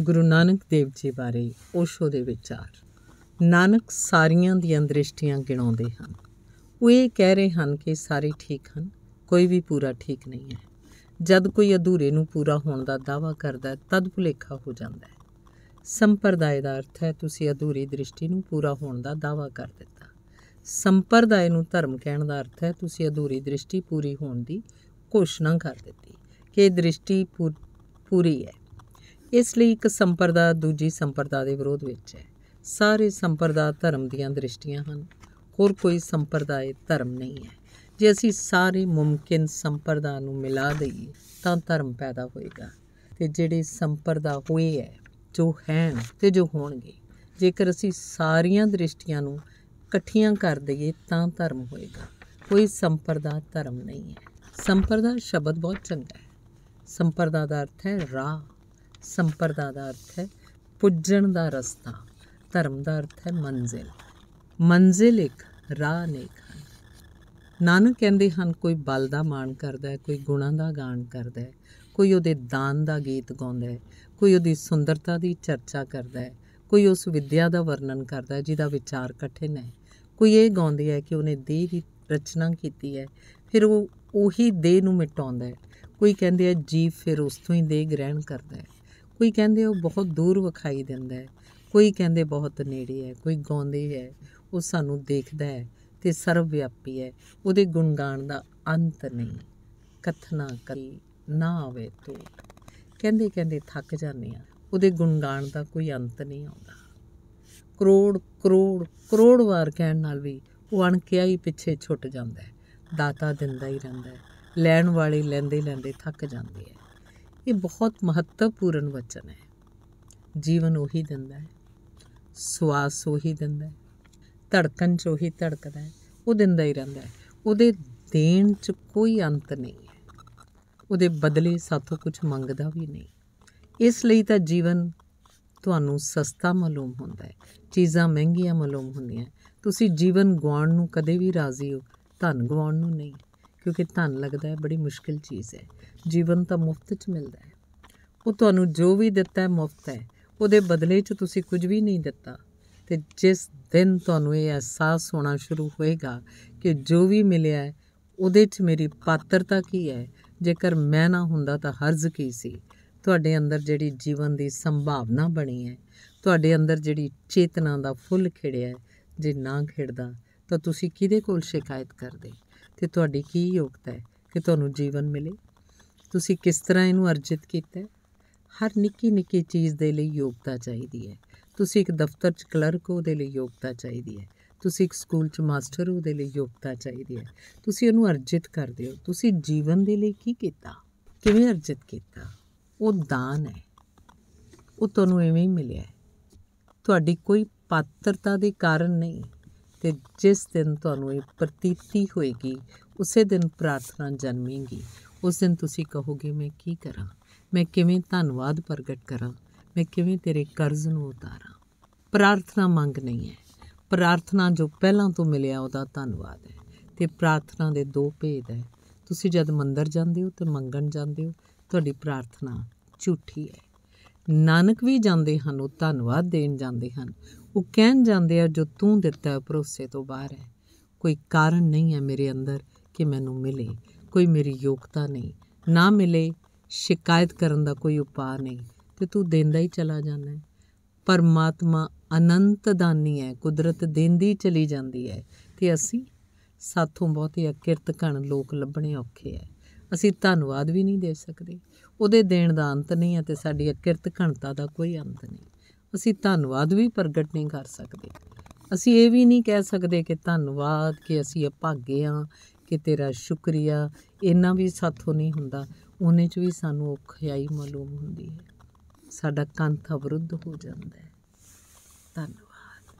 ਗੁਰੂ ਨਾਨਕ ਦੇਵ ਜੀ ਬਾਰੇ ਓਸ਼ੋ ਦੇ ਵਿਚਾਰ। ਨਾਨਕ ਸਾਰੀਆਂ ਦੀਆਂ ਦ੍ਰਿਸ਼ਟੀਆਂ ਗਿਣਾਉਂਦੇ ਹਨ। ਉਹ ਇਹ ਕਹਿ ਰਹੇ ਹਨ ਕਿ ਸਾਰੇ ਠੀਕ ਹਨ, ਕੋਈ ਵੀ ਪੂਰਾ ਠੀਕ ਨਹੀਂ ਹੈ। ਜਦ ਕੋਈ ਅਧੂਰੇ ਨੂੰ ਪੂਰਾ ਹੋਣ ਦਾ ਦਾਵਾ ਕਰਦਾ ਹੈ, ਤਦ ਭੁਲੇਖਾ ਹੋ ਜਾਂਦਾ ਹੈ। ਸੰਪਰਦਾਇ ਦਾ ਅਰਥ ਹੈ, ਤੁਸੀਂ ਅਧੂਰੀ ਦ੍ਰਿਸ਼ਟੀ ਨੂੰ ਪੂਰਾ ਹੋਣ ਦਾ ਦਾਵਾ ਕਰ ਦਿੱਤਾ। ਸੰਪਰਦਾਇ ਨੂੰ ਧਰਮ ਕਹਿਣ ਦਾ ਅਰਥ ਹੈ, ਤੁਸੀਂ ਅਧੂਰੀ ਦ੍ਰਿਸ਼ਟੀ ਪੂਰੀ ਹੋਣ ਦੀ ਘੋਸ਼ਣਾ ਕਰ ਦਿੱਤੀ ਕਿ ਇਹ ਦ੍ਰਿਸ਼ਟੀ ਪੂਰੀ ਹੈ। ਇਸ ਲਈ ਇੱਕ ਸੰਪਰਦਾ ਦੂਜੀ ਸੰਪਰਦਾ ਦੇ ਵਿਰੋਧ ਵਿੱਚ ਹੈ। ਸਾਰੇ ਸੰਪਰਦਾ ਧਰਮ ਦੀਆਂ ਦ੍ਰਿਸ਼ਟੀਆਂ ਹਨ। ਹੋਰ ਕੋਈ ਸੰਪਰਦਾਇ ਧਰਮ ਨਹੀਂ ਹੈ। ਜੇ ਅਸੀਂ ਸਾਰੇ ਮੁਮਕਿਨ ਸੰਪਰਦਾ ਨੂੰ ਮਿਲਾ ਦਈਏ, ਤਾਂ ਧਰਮ ਪੈਦਾ ਹੋਏਗਾ। ਤੇ ਜਿਹੜੇ ਸੰਪਰਦਾ ਹੋਏ ਹੈ, ਜੋ ਹੈ ਤੇ ਜੋ ਹੋਣਗੇ, ਜੇਕਰ ਅਸੀਂ ਸਾਰੀਆਂ ਦ੍ਰਿਸ਼ਟੀਆਂ ਨੂੰ ਇਕੱਠੀਆਂ ਕਰ ਦਈਏ, ਤਾਂ ਧਰਮ ਹੋਏਗਾ। ਕੋਈ ਸੰਪਰਦਾ ਧਰਮ ਨਹੀਂ ਹੈ। ਸੰਪਰਦਾ ਸ਼ਬਦ ਬਹੁਤ ਚੰਗਾ ਹੈ। ਸੰਪਰਦਾ ਦਾ ਅਰਥ ਹੈ ਰਾਹ। ਸੰਪਰਦਾ ਦਾ ਅਰਥ ਹੈ, ਪੁੱਜਣ ਦਾ ਰਸਤਾ, ਧਰਮ ਦਾ ਅਰਥ ਹੈ ਮੰਜ਼ਿਲ। ਮੰਜ਼ਿਲ ਇੱਕ ਰਾਹ ਨੇਕ ਹਨ। ਨਾਨਕ ਕਹਿੰਦੇ ਹਨ, ਕੋਈ ਬਲ ਦਾ ਮਾਣ ਕਰਦਾ ਹੈ, ਕੋਈ ਗੁਣਾਂ ਦਾ ਗਾਣ ਕਰਦਾ ਹੈ, ਕੋਈ ਉਹਦੇ ਦਾਨ ਦਾ ਗੀਤ ਗਾਉਂਦਾ ਹੈ, ਕੋਈ ਉਹਦੀ ਸੁੰਦਰਤਾ ਦੀ ਚਰਚਾ ਕਰਦਾ ਹੈ, ਕੋਈ ਉਸ ਵਿਦਿਆ ਦਾ ਵਰਣਨ ਕਰਦਾ ਹੈ, ਜਿਹਦਾ ਵਿਚਾਰ ਕਠਿਨ ਹੈ। ਕੋਈ ਇਹ ਗਾਉਂਦੇ ਹੈ ਕਿ ਉਹਨੇ ਦੇਹ ਦੀ ਰਚਨਾ ਕੀਤੀ ਹੈ, ਫਿਰ ਉਹ ਉਹੀ ਦੇਹ ਨੂੰ ਮਿਟਾਉਂਦਾ ਹੈ। ਕੋਈ ਕਹਿੰਦੇ ਹੈ, ਜੀਵ ਫਿਰ ਉਸ ਤੋਂ ਹੀ ਦੇਹ ਗ੍ਰਹਿਣ ਕਰਦਾ ਹੈ। ਕੋਈ ਕਹਿੰਦੇ ਉਹ ਬਹੁਤ ਦੂਰ ਵਿਖਾਈ ਦਿੰਦਾ ਹੈ, ਕੋਈ ਕਹਿੰਦੇ ਬਹੁਤ ਨੇੜੇ ਹੈ, ਕੋਈ ਗਾਉਂਦੇ ਹੈ, ਉਹ ਸਾਨੂੰ ਦੇਖਦਾ ਹੈ ਤੇ ਸਰਵ ਵਿਆਪੀ ਹੈ, ਉਹਦੇ ਗੁਣਗਾਨ ਦਾ ਅੰਤ ਨਹੀਂ। ਕਥਨਾ ਕਰੀ ਨਾ ਆਵੇ ਤੋ। ਕਹਿੰਦੇ ਕਹਿੰਦੇ ਥੱਕ ਜਾਂਦੇ ਆ ਉਹਦੇ ਗੁਣਗਾਨ ਦਾ ਕੋਈ ਅੰਤ ਨਹੀਂ ਆਉਂਦਾ। ਕਰੋੜ ਕਰੋੜ ਕਰੋੜ ਵਾਰ ਕਹਿਣ ਨਾਲ ਵੀ ਉਹ ਅਣਕਿਆ ਹੀ ਪਿੱਛੇ ਛੁੱਟ ਜਾਂਦਾ ਹੈ, ਦਾਤਾ ਦਿੰਦਾ ਹੀ ਰਹਿੰਦਾ ਹੈ, ਲੈਣ ਵਾਲੇ ਲੈਂਦੇ ਲੈਂਦੇ ਥੱਕ ਜਾਂਦੇ ਹੈ। ਇਹ ਬਹੁਤ ਮਹੱਤਵਪੂਰਨ ਵਚਨ ਹੈ। ਜੀਵਨ ਉਹੀ ਦਿੰਦਾ ਹੈ, ਸਵਾਸ ਉਹੀ ਦਿੰਦਾ ਹੈ, ਧੜਕਣ ਚ ਉਹੀ ਧੜਕਦਾ ਹੈ, ਉਹ ਦਿੰਦਾ ਹੀ ਰਹਿੰਦਾ ਹੈ। ਉਹਦੇ ਦੇਣ ਚ ਕੋਈ ਅੰਤ ਨਹੀਂ ਹੈ। ਉਹਦੇ ਬਦਲੇ ਸਾਥੋਂ ਕੁਝ ਮੰਗਦਾ ਵੀ ਨਹੀਂ। ਇਸ ਲਈ ਤਾਂ ਜੀਵਨ ਤੁਹਾਨੂੰ ਸਸਤਾ ਮਾਲੂਮ ਹੁੰਦਾ ਹੈ। ਚੀਜ਼ਾਂ ਮਹਿੰਗੀਆਂ ਮਾਲੂਮ ਹੁੰਦੀਆਂ ਤੁਸੀਂ ਜੀਵਨ ਗਵਾਉਣ ਨੂੰ ਕਦੇ ਵੀ ਰਾਜ਼ੀ ਹੋ, ਧਨ ਗਵਾਉਣ ਨੂੰ ਨਹੀਂ। ਕਿਉਂਕਿ ਧਨ ਲੱਗਦਾ ਹੈ, ਬੜੀ ਮੁਸ਼ਕਿਲ ਚੀਜ਼ ਹੈ। ਜੀਵਨ ਤਾਂ ਮੁਫਤ 'ਚ ਮਿਲਦਾ ਹੈ। ਉਹ ਤੁਹਾਨੂੰ ਜੋ ਵੀ ਦਿੱਤਾ ਹੈ, ਮੁਫਤ ਹੈ। ਉਹਦੇ ਬਦਲੇ 'ਚ ਤੁਸੀਂ ਕੁਝ ਵੀ ਨਹੀਂ ਦਿੱਤਾ। ਤੇ ਜਿਸ ਦਿਨ ਤੁਹਾਨੂੰ ਇਹ ਅਹਿਸਾਸ ਹੋਣਾ ਸ਼ੁਰੂ ਹੋਏਗਾ ਕਿ ਜੋ ਵੀ ਮਿਲਿਆ ਹੈ, ਉਹਦੇ 'ਚ ਮੇਰੀ ਪਾਤਰਤਾ ਕੀ ਹੈ? ਜੇਕਰ ਮੈਂ ਨਾ ਹੁੰਦਾ ਤਾਂ ਹਰਜ਼ ਕੀ ਸੀ? ਤੁਹਾਡੇ ਅੰਦਰ ਜਿਹੜੀ ਜੀਵਨ ਦੀ ਸੰਭਾਵਨਾ ਬਣੀ ਹੈ, ਤੁਹਾਡੇ ਅੰਦਰ ਜਿਹੜੀ ਚੇਤਨਾ ਦਾ ਫੁੱਲ ਖਿੜਿਆ ਜੇ ਨਾ ਖਿੜਦਾ ਤਾਂ ਤੁਸੀਂ ਕਿਹਦੇ ਕੋਲ ਸ਼ਿਕਾਇਤ ਕਰਦੇ? ਤੇ ਤੁਹਾਡੀ ਕੀ ਯੋਗਤਾ ਹੈ ਕਿ ਤੁਹਾਨੂੰ ਜੀਵਨ ਮਿਲੇ? ਤੁਸੀਂ ਕਿਸ ਤਰ੍ਹਾਂ ਇਹਨੂੰ ਅਰਜਿਤ ਕੀਤਾ ਹਰ ਨਿੱਕੀ ਨਿੱਕੀ ਚੀਜ਼ ਦੇ ਲਈ ਯੋਗਤਾ ਚਾਹੀਦੀ ਹੈ। ਤੁਸੀਂ ਇੱਕ ਦਫ਼ਤਰ 'ਚ ਕਲਰਕ ਉਹਦੇ ਲਈ ਯੋਗਤਾ ਚਾਹੀਦੀ ਹੈ। ਤੁਸੀਂ ਇੱਕ ਸਕੂਲ 'ਚ ਮਾਸਟਰ ਉਹਦੇ ਲਈ ਯੋਗਤਾ ਚਾਹੀਦੀ ਹੈ। ਤੁਸੀਂ ਉਹਨੂੰ ਅਰਜਿਤ ਕਰਦੇ ਹੋ। ਤੁਸੀਂ ਜੀਵਨ ਦੇ ਲਈ ਕੀ ਕੀਤਾ? ਕਿਵੇਂ ਅਰਜਿਤ ਕੀਤਾ? ਉਹ ਦਾਨ ਹੈ। ਉਹ ਤੁਹਾਨੂੰ ਐਵੇਂ ਹੀ ਮਿਲਿਆ ਤੁਹਾਡੀ ਕੋਈ ਪਾਤਰਤਾ ਦੇ ਕਾਰਨ ਨਹੀਂ। ਤੇ ਜਿਸ ਦਿਨ ਤੁਹਾਨੂੰ ਇਹ ਪ੍ਰਤੀਤੀ ਹੋਏਗੀ, ਉਸੇ ਦਿਨ ਪ੍ਰਾਰਥਨਾ ਜਨਮੇਗੀ। ਉਸ ਦਿਨ ਤੁਸੀਂ ਕਹੋਗੇ, ਮੈਂ ਕੀ ਕਰਾਂ? ਮੈਂ ਕਿਵੇਂ ਧੰਨਵਾਦ ਪ੍ਰਗਟ ਕਰਾਂ? ਮੈਂ ਕਿਵੇਂ ਤੇਰੇ ਕਰਜ਼ ਨੂੰ ਉਤਾਰਾਂ? ਪ੍ਰਾਰਥਨਾ ਮੰਗ ਨਹੀਂ ਹੈ। ਪ੍ਰਾਰਥਨਾ ਜੋ ਪਹਿਲਾਂ ਤੋਂ ਮਿਲਿਆ, ਉਹਦਾ ਧੰਨਵਾਦ ਹੈ। ਤੇ ਪ੍ਰਾਰਥਨਾ ਦੇ ਦੋ ਭੇਦ ਹੈ। ਤੁਸੀਂ ਜਦ ਮੰਦਰ ਜਾਂਦੇ ਹੋ ਤੇ ਮੰਗਣ ਜਾਂਦੇ ਹੋ, ਤੁਹਾਡੀ ਪ੍ਰਾਰਥਨਾ ਝੂਠੀ ਹੈ। ਨਾਨਕ ਵੀ ਜਾਂਦੇ ਹਨ, ਉਹ ਧੰਨਵਾਦ ਦੇਣ ਜਾਂਦੇ ਹਨ। ਉਹ ਕਹਿਣ ਜਾਂਦੇ ਆ, ਜੋ ਤੂੰ ਦਿੱਤਾ ਭਰੋਸੇ ਤੋਂ ਬਾਹਰ ਹੈ। ਕੋਈ ਕਾਰਨ ਨਹੀਂ ਹੈ ਮੇਰੇ ਅੰਦਰ ਕਿ ਮੈਨੂੰ ਮਿਲੇ। ਕੋਈ ਮੇਰੀ ਯੋਗਤਾ ਨਹੀਂ। ਨਾ ਮਿਲੇ, ਸ਼ਿਕਾਇਤ ਕਰਨ ਦਾ ਕੋਈ ਉਪਾਅ ਨਹੀਂ। ਤੇ ਤੂੰ ਦਿੰਦਾ ਹੀ ਚਲਾ ਜਾਂਦਾ ਹੈ। ਪਰਮਾਤਮਾ ਅਨੰਤ ਦਾਨੀ ਹੈ, ਕੁਦਰਤ ਦਿੰਦੀ ਚਲੀ ਜਾਂਦੀ ਹੈ। ਤੇ ਅਸੀਂ ਸਾਥੋਂ ਬਹੁਤੇ ਅਕਿਰਤ ਘਣ ਲੋਕ ਲੱਭਣੇ ਔਖੇ ਹੈ। ਅਸੀਂ ਧੰਨਵਾਦ ਵੀ ਨਹੀਂ ਦੇ ਸਕਦੇ। ਉਹਦੇ ਦੇਣ ਦਾ ਅੰਤ ਨਹੀਂ ਹੈ ਤੇ ਸਾਡੀ ਅਕਿਰਤ ਘਣਤਾ ਦਾ ਕੋਈ ਅੰਤ ਨਹੀਂ। ਅਸੀਂ ਧੰਨਵਾਦ ਵੀ ਪ੍ਰਗਟ ਨਹੀਂ ਕਰ ਸਕਦੇ। ਅਸੀਂ ਇਹ ਵੀ ਨਹੀਂ ਕਹਿ ਸਕਦੇ ਕਿ ਧੰਨਵਾਦ, ਕਿ ਅਸੀਂ ਅਭਾਗੇ ਆ ਕਿ ਤੇਰਾ ਸ਼ੁਕਰੀਆ, ਇੰਨਾ ਵੀ ਸਾਥੋਂ ਨਹੀਂ ਹੁੰਦਾ। ਉਹਨੇ 'ਚ ਵੀ ਸਾਨੂੰ ਔਖਿਆਈ ਮਾਲੂਮ ਹੁੰਦੀ ਹੈ। ਸਾਡਾ ਕੰਥ ਅਵਰੁੱਧ ਹੋ ਜਾਂਦਾ ਹੈ। ਧੰਨਵਾਦ।